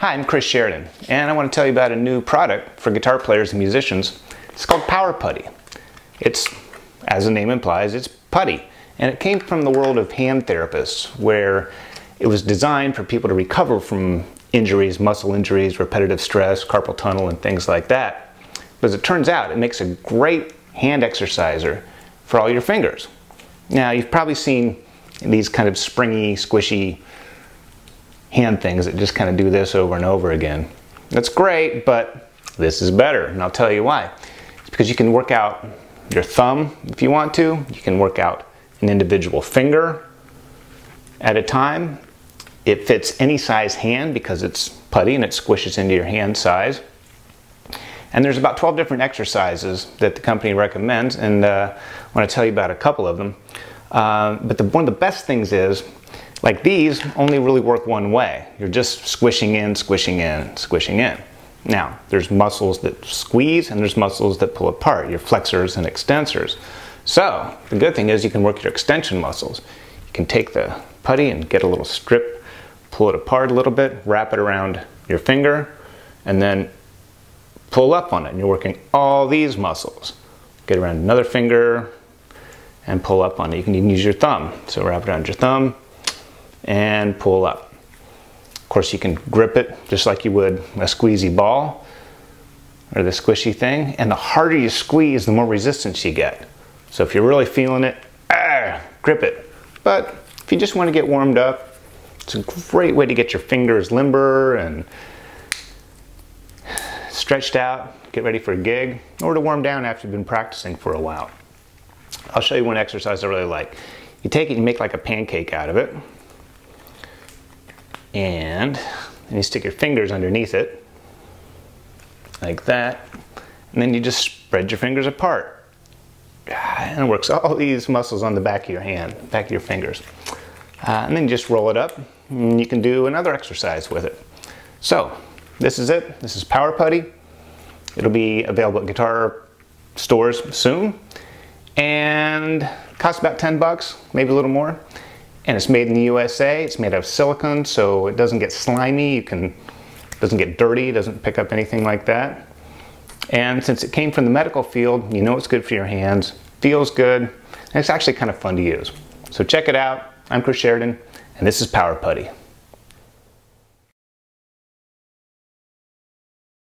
Hi, I'm Chris Sheridan, and I want to tell you about a new product for guitar players and musicians. It's called Power Putty. It's, as the name implies, it's putty. And it came from the world of hand therapists, where it was designed for people to recover from injuries, muscle injuries, repetitive stress, carpal tunnel, and things like that. But as it turns out, it makes a great hand exerciser for all your fingers. Now, you've probably seen these kind of springy, squishy hand things that just kind of do this over and over again. That's great, but this is better, and I'll tell you why. It's because you can work out your thumb if you want to. You can work out an individual finger at a time. It fits any size hand because it's putty and it squishes into your hand size. And there's about 12 different exercises that the company recommends, and uh, I want to tell you about a couple of them. Uh, but the, one of the best things is like these only really work one way. You're just squishing in, squishing in, squishing in. Now, there's muscles that squeeze and there's muscles that pull apart, your flexors and extensors. So, the good thing is you can work your extension muscles. You can take the putty and get a little strip, pull it apart a little bit, wrap it around your finger, and then pull up on it. And you're working all these muscles. Get around another finger and pull up on it. You can even use your thumb. So wrap it around your thumb, and pull up. Of course, you can grip it just like you would a squeezy ball or the squishy thing. And the harder you squeeze, the more resistance you get. So if you're really feeling it, ah, grip it. But if you just want to get warmed up, it's a great way to get your fingers limber and stretched out, get ready for a gig, or to warm down after you've been practicing for a while. I'll show you one exercise I really like. You take it and make like a pancake out of it and you stick your fingers underneath it like that. And then you just spread your fingers apart. And it works all these muscles on the back of your hand back of your fingers. Uh, and then you just roll it up and you can do another exercise with it. So this is it. This is power putty. It'll be available at guitar stores soon. And costs about 10 bucks maybe a little more and it's made in the USA. It's made out of silicone, so it doesn't get slimy. You can, doesn't get dirty, doesn't pick up anything like that. And since it came from the medical field, you know it's good for your hands, feels good, and it's actually kind of fun to use. So check it out. I'm Chris Sheridan, and this is Power Putty.